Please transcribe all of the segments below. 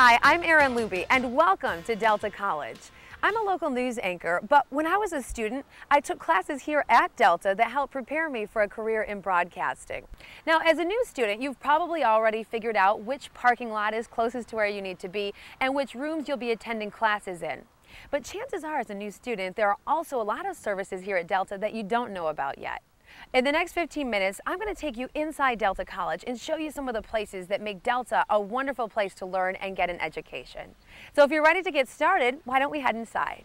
Hi, I'm Erin Luby, and welcome to Delta College. I'm a local news anchor, but when I was a student, I took classes here at Delta that helped prepare me for a career in broadcasting. Now, as a new student, you've probably already figured out which parking lot is closest to where you need to be and which rooms you'll be attending classes in. But chances are, as a new student, there are also a lot of services here at Delta that you don't know about yet. In the next 15 minutes, I'm going to take you inside Delta College and show you some of the places that make Delta a wonderful place to learn and get an education. So if you're ready to get started, why don't we head inside?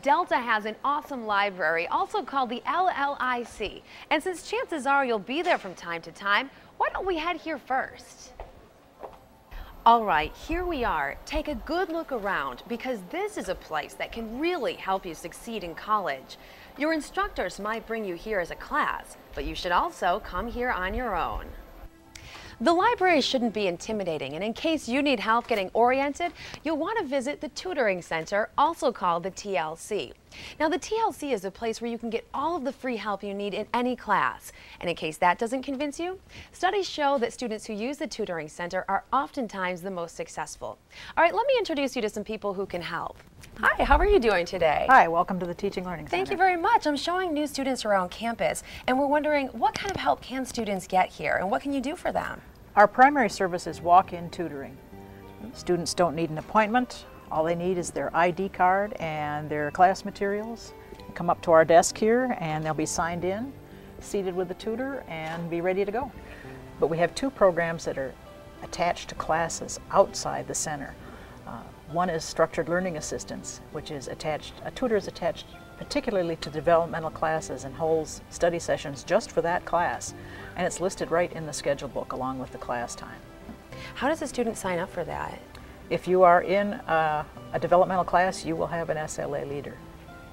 Delta has an awesome library, also called the LLIC. And since chances are you'll be there from time to time, why don't we head here first? All right, here we are. Take a good look around because this is a place that can really help you succeed in college. Your instructors might bring you here as a class, but you should also come here on your own. The library shouldn't be intimidating, and in case you need help getting oriented, you'll want to visit the Tutoring Center, also called the TLC. Now, the TLC is a place where you can get all of the free help you need in any class. And in case that doesn't convince you, studies show that students who use the Tutoring Center are oftentimes the most successful. All right, let me introduce you to some people who can help. Hi, how are you doing today? Hi, welcome to the Teaching Learning Center. Thank you very much. I'm showing new students around campus, and we're wondering what kind of help can students get here, and what can you do for them? Our primary service is walk-in tutoring. Students don't need an appointment. All they need is their ID card and their class materials. Come up to our desk here and they'll be signed in, seated with the tutor, and be ready to go. But we have two programs that are attached to classes outside the center. Uh, one is structured learning assistance, which is attached, a tutor is attached particularly to developmental classes and holds study sessions just for that class and it's listed right in the schedule book along with the class time. How does a student sign up for that? If you are in a, a developmental class, you will have an SLA leader.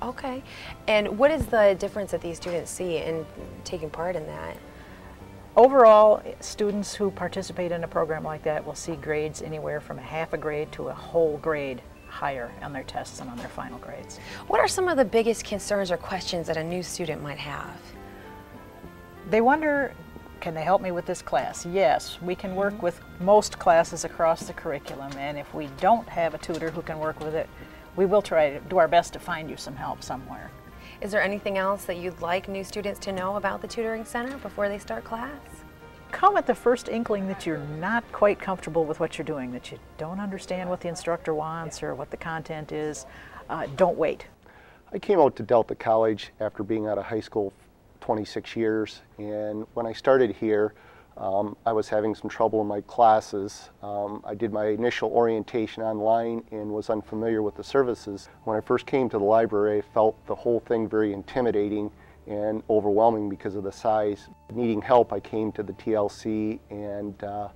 Okay. And what is the difference that these students see in taking part in that? Overall, students who participate in a program like that will see grades anywhere from a half a grade to a whole grade higher on their tests and on their final grades. What are some of the biggest concerns or questions that a new student might have? They wonder, can they help me with this class? Yes, we can work mm -hmm. with most classes across the curriculum, and if we don't have a tutor who can work with it, we will try to do our best to find you some help somewhere. Is there anything else that you'd like new students to know about the Tutoring Center before they start class? Come at the first inkling that you're not quite comfortable with what you're doing, that you don't understand what the instructor wants or what the content is. Uh, don't wait. I came out to Delta College after being out of high school 26 years. And when I started here, um, I was having some trouble in my classes. Um, I did my initial orientation online and was unfamiliar with the services. When I first came to the library, I felt the whole thing very intimidating and overwhelming because of the size. Needing help, I came to the TLC and uh,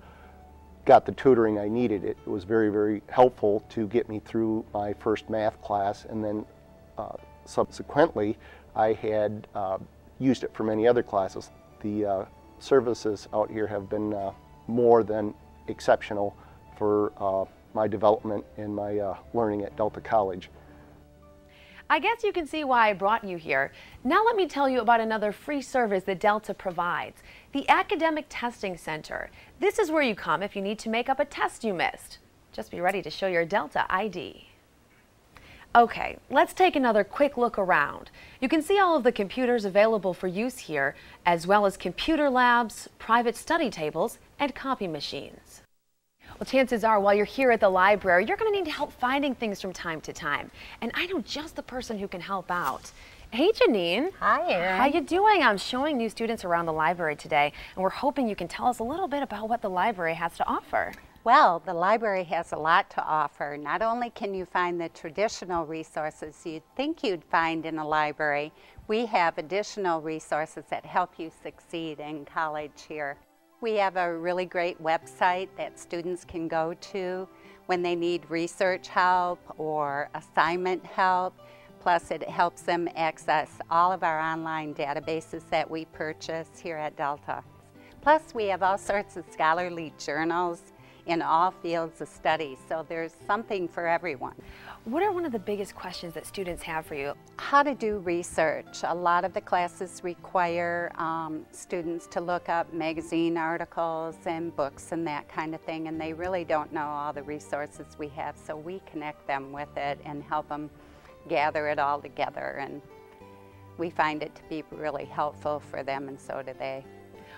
got the tutoring I needed. It was very, very helpful to get me through my first math class and then uh, subsequently I had uh, used it for many other classes. The uh, services out here have been uh, more than exceptional for uh, my development and my uh, learning at Delta College. I guess you can see why I brought you here. Now let me tell you about another free service that Delta provides, the Academic Testing Center. This is where you come if you need to make up a test you missed. Just be ready to show your Delta ID. Okay, let's take another quick look around. You can see all of the computers available for use here, as well as computer labs, private study tables, and copy machines. Well, chances are while you're here at the library, you're going to need help finding things from time to time. And I know just the person who can help out. Hey, Janine. Hi, Erin. How you doing? I'm showing new students around the library today, and we're hoping you can tell us a little bit about what the library has to offer. Well, the library has a lot to offer. Not only can you find the traditional resources you'd think you'd find in a library, we have additional resources that help you succeed in college here. We have a really great website that students can go to when they need research help or assignment help. Plus, it helps them access all of our online databases that we purchase here at Delta. Plus, we have all sorts of scholarly journals in all fields of study. So there's something for everyone. What are one of the biggest questions that students have for you? How to do research. A lot of the classes require um, students to look up magazine articles and books and that kind of thing, and they really don't know all the resources we have, so we connect them with it and help them gather it all together, and we find it to be really helpful for them, and so do they.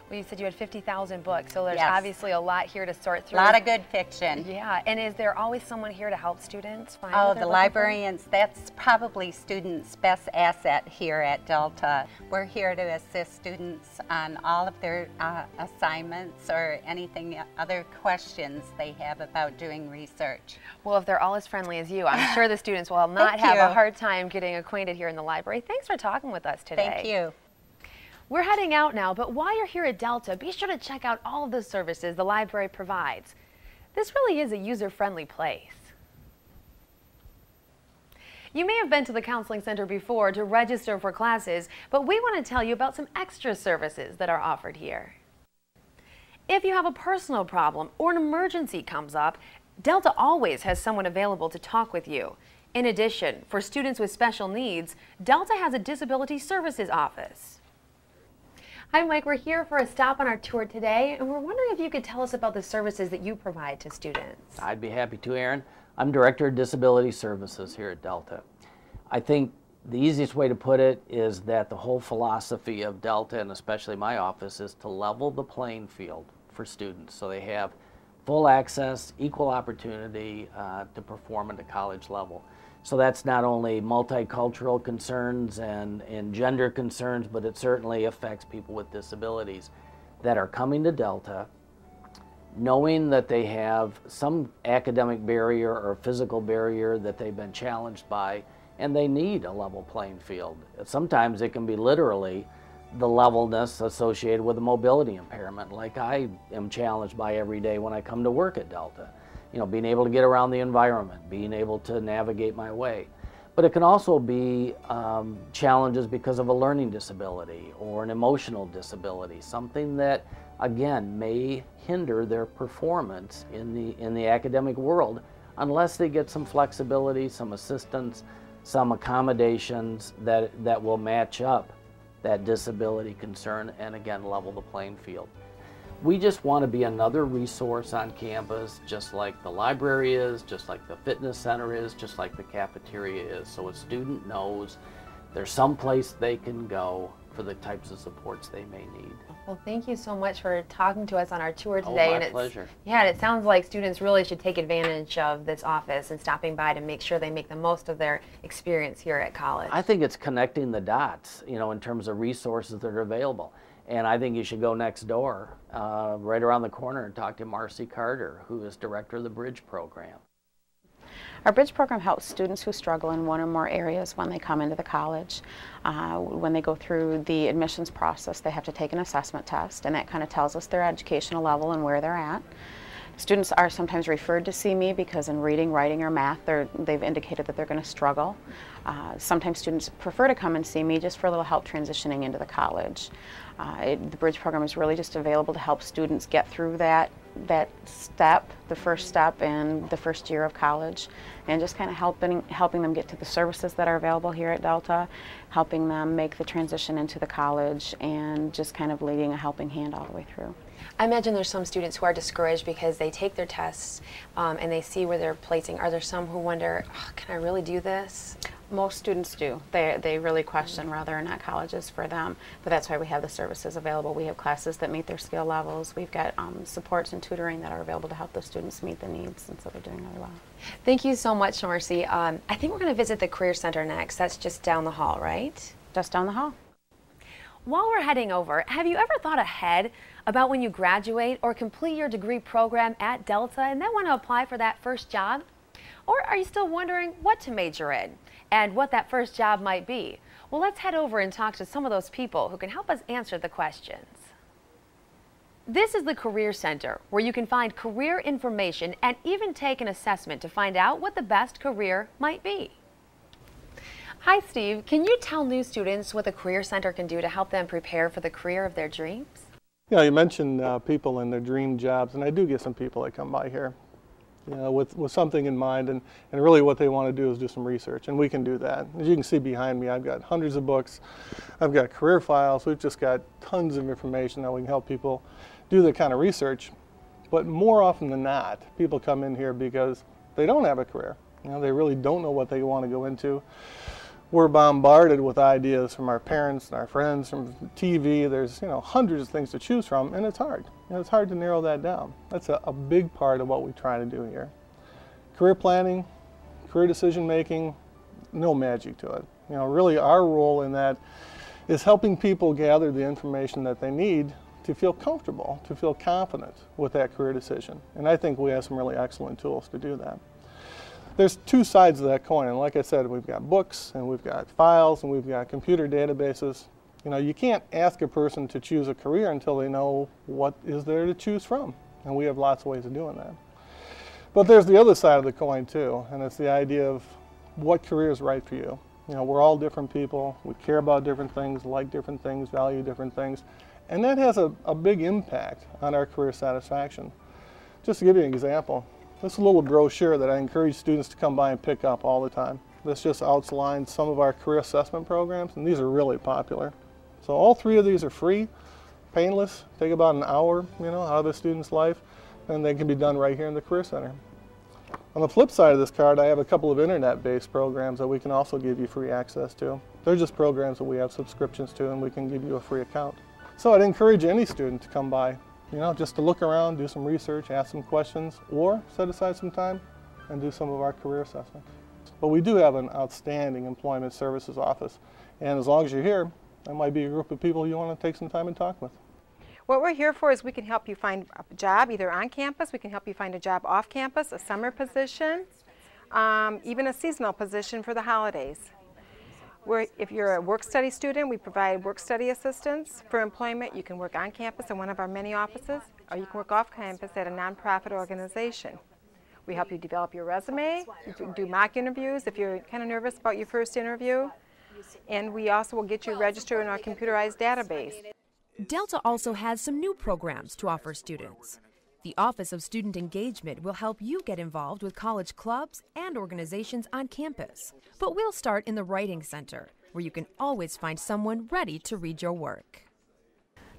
Well, you said you had 50,000 books, so there's Yes. obviously a lot here to sort through. A lot of good fiction. Yeah, and is there always someone here to help students find Oh, the looking for? librarians, that's probably students' best asset here at Delta. We're here to assist students on all of their uh, assignments or anything, other questions they have about doing research. Well, if they're all as friendly as you, I'm sure the students will not Thank have a hard time getting acquainted here in the library. Thanks for talking with us today. Thank you. We're heading out now, but while you're here at Delta, be sure to check out all of the services the library provides. This really is a user-friendly place. You may have been to the Counseling Center before to register for classes, but we want to tell you about some extra services that are offered here. If you have a personal problem or an emergency comes up, Delta always has someone available to talk with you. In addition, for students with special needs, Delta has a disability services office. Hi, Mike. We're here for a stop on our tour today, and we're wondering if you could tell us about the services that you provide to students. I'd be happy to, Erin. I'm Director of Disability Services here at Delta. I think the easiest way to put it is that the whole philosophy of Delta, and especially my office, is to level the playing field for students so they have full access, equal opportunity uh, to perform at the college level. So that's not only multicultural concerns and, and gender concerns, but it certainly affects people with disabilities that are coming to Delta knowing that they have some academic barrier or physical barrier that they've been challenged by, and they need a level playing field. Sometimes it can be literally the levelness associated with a mobility impairment, like I am challenged by every day when I come to work at Delta. You know, being able to get around the environment, being able to navigate my way. But it can also be um, challenges because of a learning disability or an emotional disability, something that, again, may hinder their performance in the, in the academic world unless they get some flexibility, some assistance, some accommodations that, that will match up that disability concern and, again, level the playing field. We just want to be another resource on campus, just like the library is, just like the fitness center is, just like the cafeteria is. So a student knows there's some place they can go for the types of supports they may need. Well, thank you so much for talking to us on our tour today. Oh, today. my and it's, pleasure. Yeah, and it sounds like students really should take advantage of this office and stopping by to make sure they make the most of their experience here at college. I think it's connecting the dots, you know, in terms of resources that are available. And I think you should go next door, uh, right around the corner, and talk to Marcy Carter, who is director of the Bridge program. Our Bridge program helps students who struggle in one or more areas when they come into the college. Uh, when they go through the admissions process, they have to take an assessment test, and that kind of tells us their educational level and where they're at. Students are sometimes referred to see me because in reading, writing, or math, they've indicated that they're going to struggle. Uh, sometimes students prefer to come and see me just for a little help transitioning into the college. Uh, it, the Bridge program is really just available to help students get through that that step, the first step in the first year of college, and just kind of helping helping them get to the services that are available here at Delta, helping them make the transition into the college, and just kind of leading a helping hand all the way through. I imagine there's some students who are discouraged because they take their tests um, and they see where they're placing. Are there some who wonder, "Oh, can I really do this? Most students do. They, they really question whether or not college is for them, but that's why we have the services available. We have classes that meet their skill levels. We've got um, supports and tutoring that are available to help those students meet the needs, and so they're doing really well. Thank you so much, Marcy. Um, I think we're going to visit the Career Center next. That's just down the hall, right? Just down the hall. While we're heading over, have you ever thought ahead about when you graduate or complete your degree program at Delta and then want to apply for that first job? Or are you still wondering what to major in and what that first job might be? Well, let's head over and talk to some of those people who can help us answer the questions. This is the Career Center, where you can find career information and even take an assessment to find out what the best career might be. Hi, Steve. Can you tell new students what the Career Center can do to help them prepare for the career of their dreams? Yeah, you mentioned uh, people and their dream jobs, and I do get some people that come by here, you know, with, with something in mind, and, and really what they want to do is do some research, and we can do that. As you can see behind me, I've got hundreds of books, I've got career files, we've just got tons of information that we can help people do that kind of research. But more often than not, people come in here because they don't have a career. You know, they really don't know what they want to go into we're bombarded with ideas from our parents and our friends from TV. There's you know hundreds of things to choose from, and it's hard. You know, it's hard to narrow that down. That's a, a big part of what we try to do here. Career planning, career decision making, no magic to it. You know, really our role in that is helping people gather the information that they need to feel comfortable, to feel confident with that career decision. And I think we have some really excellent tools to do that there's two sides of that coin. And like I said, we've got books and we've got files and we've got computer databases. You know, you can't ask a person to choose a career until they know what is there to choose from. And we have lots of ways of doing that. But there's the other side of the coin too, and it's the idea of what career is right for you. You know, we're all different people. We care about different things, like different things, value different things. And that has a, a big impact on our career satisfaction. Just to give you an example, this little brochure that I encourage students to come by and pick up all the time. This just outlines some of our career assessment programs, and these are really popular. So all three of these are free, painless, take about an hour, you know, out of a student's life, and they can be done right here in the Career Center. On the flip side of this card, I have a couple of internet-based programs that we can also give you free access to. They're just programs that we have subscriptions to, and we can give you a free account. So I'd encourage any student to come by you know, just to look around, do some research, ask some questions, or set aside some time and do some of our career assessments. But we do have an outstanding employment services office, and as long as you're here, there might be a group of people you want to take some time and talk with. What we're here for is we can help you find a job either on campus, we can help you find a job off campus, a summer position, um, even a seasonal position for the holidays. We're, if you're a work study student, we provide work study assistance for employment. You can work on campus in one of our many offices, or you can work off campus at a nonprofit organization. We help you develop your resume, do mock interviews if you're kind of nervous about your first interview, and we also will get you registered in our computerized database. Delta also has some new programs to offer students. The Office of Student Engagement will help you get involved with college clubs and organizations on campus. But we'll start in the Writing Center, where you can always find someone ready to read your work.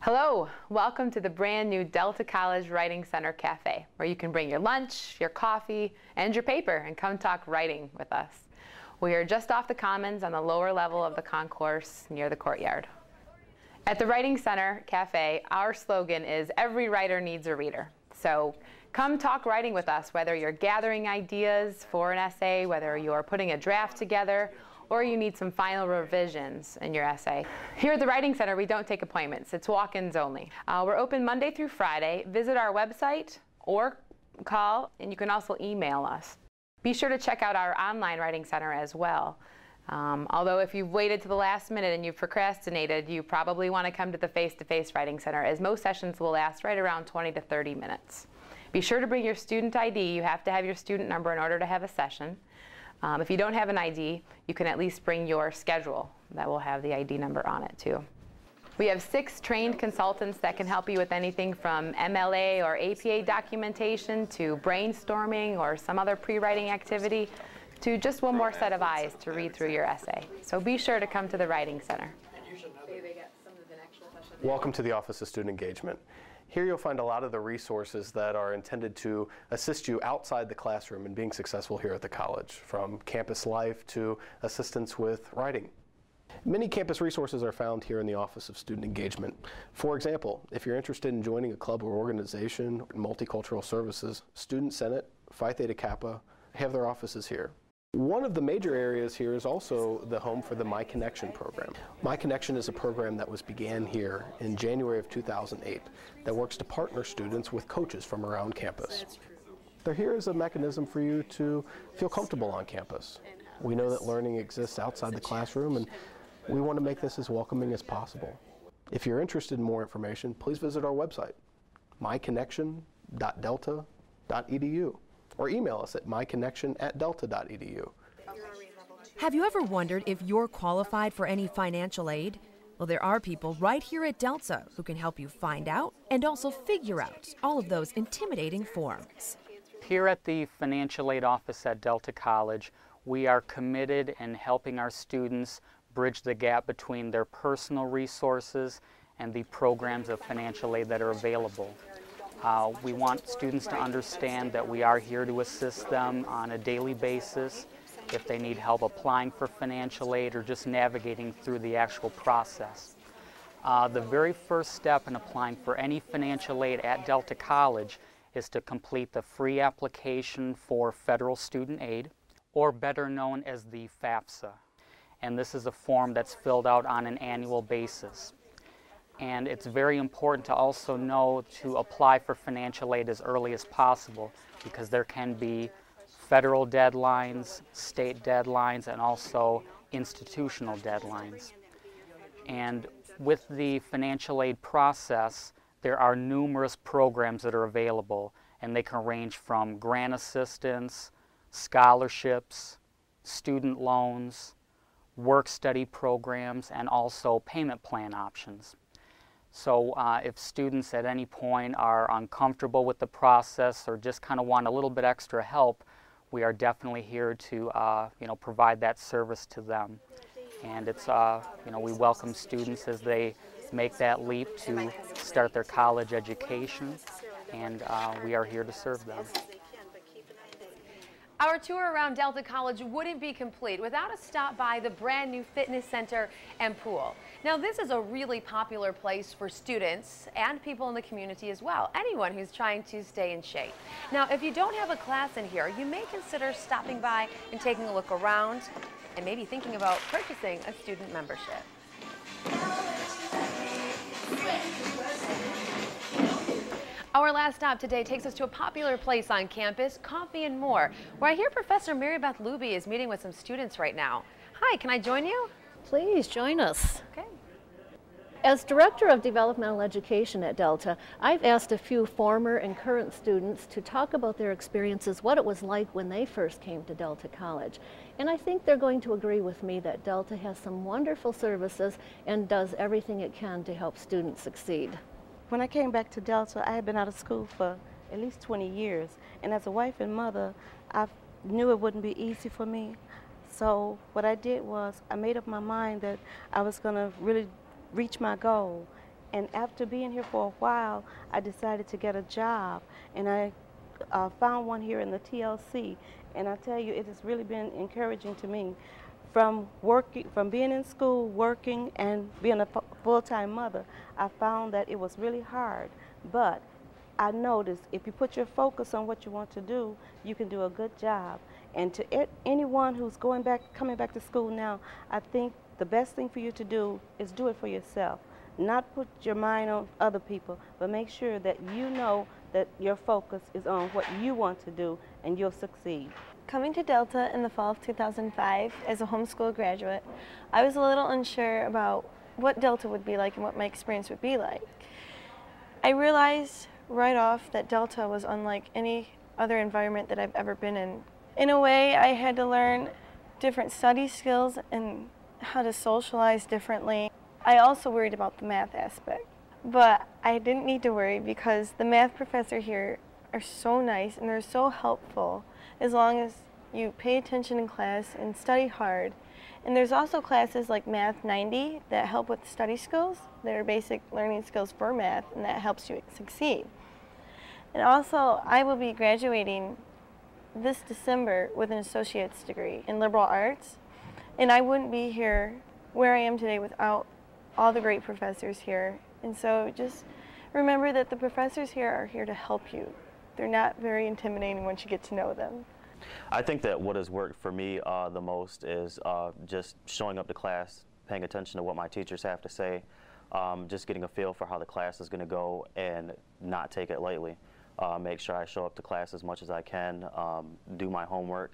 Hello, welcome to the brand new Delta College Writing Center Cafe, where you can bring your lunch, your coffee, and your paper and come talk writing with us. We are just off the Commons on the lower level of the concourse near the courtyard. At the Writing Center Cafe, our slogan is Every Writer Needs a Reader. So come talk writing with us, whether you're gathering ideas for an essay, whether you're putting a draft together, or you need some final revisions in your essay. Here at the Writing Center, we don't take appointments. It's walk-ins only. Uh, we're open Monday through Friday. Visit our website or call, and you can also email us. Be sure to check out our online Writing Center as well. Um, although if you've waited to the last minute and you've procrastinated, you probably want to come to the face-to-face -face Writing Center as most sessions will last right around 20 to 30 minutes. Be sure to bring your student ID. You have to have your student number in order to have a session. Um, if you don't have an ID, you can at least bring your schedule. That will have the ID number on it too. We have six trained consultants that can help you with anything from MLA or APA documentation to brainstorming or some other pre-writing activity to just one more set of eyes to read through your essay. So be sure to come to the Writing Center. Welcome to the Office of Student Engagement. Here you'll find a lot of the resources that are intended to assist you outside the classroom in being successful here at the college, from campus life to assistance with writing. Many campus resources are found here in the Office of Student Engagement. For example, if you're interested in joining a club or organization, multicultural services, Student Senate, Phi Theta Kappa have their offices here. One of the major areas here is also the home for the My Connection program. My Connection is a program that was began here in January of 2008 that works to partner students with coaches from around campus. They're here as a mechanism for you to feel comfortable on campus. We know that learning exists outside the classroom and we want to make this as welcoming as possible. If you're interested in more information, please visit our website, myconnection.delta.edu or email us at myconnection at delta.edu. Have you ever wondered if you're qualified for any financial aid? Well, there are people right here at Delta who can help you find out and also figure out all of those intimidating forms. Here at the Financial Aid Office at Delta College, we are committed in helping our students bridge the gap between their personal resources and the programs of financial aid that are available. Uh, we want students to understand that we are here to assist them on a daily basis if they need help applying for financial aid or just navigating through the actual process. Uh, the very first step in applying for any financial aid at Delta College is to complete the free application for federal student aid, or better known as the FAFSA. And this is a form that's filled out on an annual basis. And it's very important to also know to apply for financial aid as early as possible because there can be federal deadlines, state deadlines, and also institutional deadlines. And with the financial aid process, there are numerous programs that are available, and they can range from grant assistance, scholarships, student loans, work study programs, and also payment plan options. So uh, if students at any point are uncomfortable with the process or just kind of want a little bit extra help, we are definitely here to uh, you know provide that service to them. And it's uh, you know we welcome students as they make that leap to start their college education, and uh, we are here to serve them. Our tour around Delta College wouldn't be complete without a stop by the brand new fitness center and pool. Now, this is a really popular place for students and people in the community as well, anyone who's trying to stay in shape. Now, if you don't have a class in here, you may consider stopping by and taking a look around and maybe thinking about purchasing a student membership. Our last stop today takes us to a popular place on campus, Coffee and More, where I hear Professor Mary Beth Luby is meeting with some students right now. Hi, can I join you? Please join us. Okay. As Director of Developmental Education at Delta, I've asked a few former and current students to talk about their experiences, what it was like when they first came to Delta College. And I think they're going to agree with me that Delta has some wonderful services and does everything it can to help students succeed. When I came back to Delta, I had been out of school for at least 20 years. And as a wife and mother, I knew it wouldn't be easy for me. So what I did was I made up my mind that I was going to really reach my goal. And after being here for a while, I decided to get a job. And I uh, found one here in the TLC. And I tell you, it has really been encouraging to me from working, from being in school, working, and being a full-time mother, I found that it was really hard. But I noticed if you put your focus on what you want to do, you can do a good job. And to it, anyone who's going back, coming back to school now, I think the best thing for you to do is do it for yourself. Not put your mind on other people, but make sure that you know that your focus is on what you want to do and you'll succeed. Coming to Delta in the fall of 2005 as a homeschool graduate, I was a little unsure about what Delta would be like and what my experience would be like. I realized right off that Delta was unlike any other environment that I've ever been in. In a way, I had to learn different study skills and how to socialize differently. I also worried about the math aspect, but I didn't need to worry because the math professor here are so nice and they're so helpful as long as you pay attention in class and study hard. And there's also classes like Math 90 that help with study skills. They're basic learning skills for math and that helps you succeed. And also, I will be graduating this December with an associate's degree in liberal arts. And I wouldn't be here where I am today without all the great professors here. And so just remember that the professors here are here to help you. They're not very intimidating once you get to know them. I think that what has worked for me uh, the most is uh, just showing up to class, paying attention to what my teachers have to say, um, just getting a feel for how the class is going to go and not take it lightly. Uh, make sure I show up to class as much as I can, um, do my homework,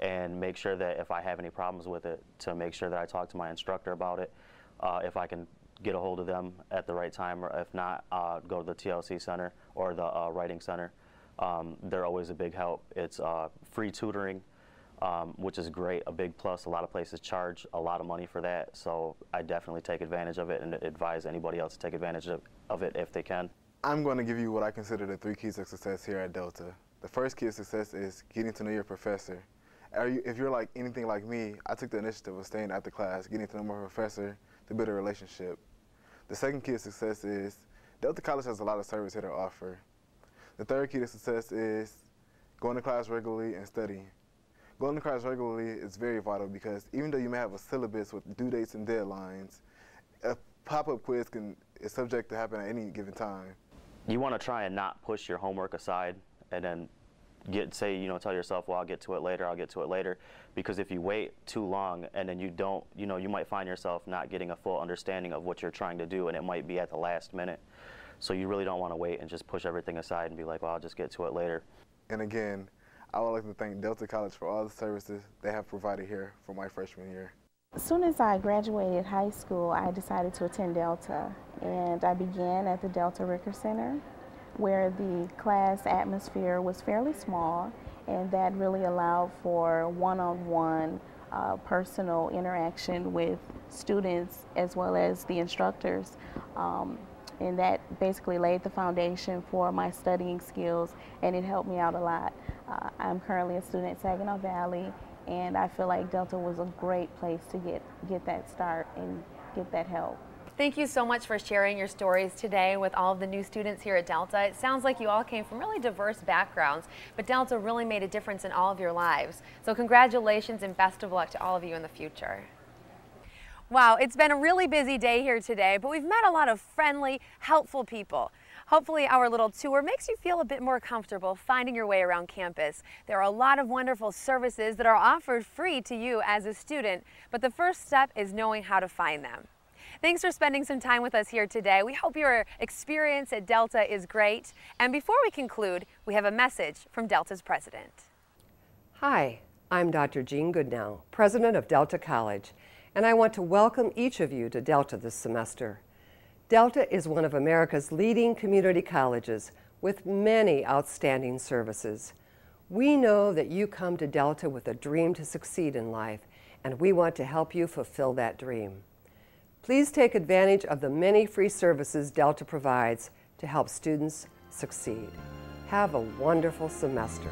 and make sure that if I have any problems with it, to make sure that I talk to my instructor about it. Uh, if I can get a hold of them at the right time, or if not, uh, go to the TLC Center or the uh, Writing Center um, they're always a big help. It's uh, free tutoring. um, which is great, a big plus. A lot of places charge a lot of money for that, so I definitely take advantage of it and advise anybody else to take advantage of, of it if they can. I'm going to give you what I consider the three keys of success here at Delta. The first key of success is getting to know your professor. You, if you're like anything like me, I took the initiative of staying after class, getting to know my professor to build a relationship. The second key of success is Delta College has a lot of service here to offer. The third key to success is going to class regularly and studying. Going to class regularly is very vital because even though you may have a syllabus with due dates and deadlines, a pop-up quiz can is subject to happen at any given time. You want to try and not push your homework aside and then get say you know tell yourself well I'll get to it later I'll get to it later because if you wait too long and then you don't you know you might find yourself not getting a full understanding of what you're trying to do and it might be at the last minute so you really don't want to wait and just push everything aside and be like well I'll just get to it later and again I would like to thank Delta College for all the services they have provided here for my freshman year as soon as I graduated high school, I decided to attend Delta, and I began at the Delta Ricker Center, where the class atmosphere was fairly small, and that really allowed for one-on-one uh, personal interaction with students as well as the instructors. Um, and that basically laid the foundation for my studying skills, and it helped me out a lot. Uh, I'm currently a student at Saginaw Valley, and I feel like Delta was a great place to get, get that start and get that help. Thank you so much for sharing your stories today with all of the new students here at Delta. It sounds like you all came from really diverse backgrounds, but Delta really made a difference in all of your lives. So congratulations and best of luck to all of you in the future. Wow, it's been a really busy day here today, but we've met a lot of friendly, helpful people. Hopefully our little tour makes you feel a bit more comfortable finding your way around campus. There are a lot of wonderful services that are offered free to you as a student, but the first step is knowing how to find them. Thanks for spending some time with us here today. We hope your experience at Delta is great. And before we conclude, we have a message from Delta's president. Hi, I'm Dr. Jean Goodnow, president of Delta College, and I want to welcome each of you to Delta this semester. Delta is one of America's leading community colleges with many outstanding services. We know that you come to Delta with a dream to succeed in life, and we want to help you fulfill that dream. Please take advantage of the many free services Delta provides to help students succeed. Have a wonderful semester.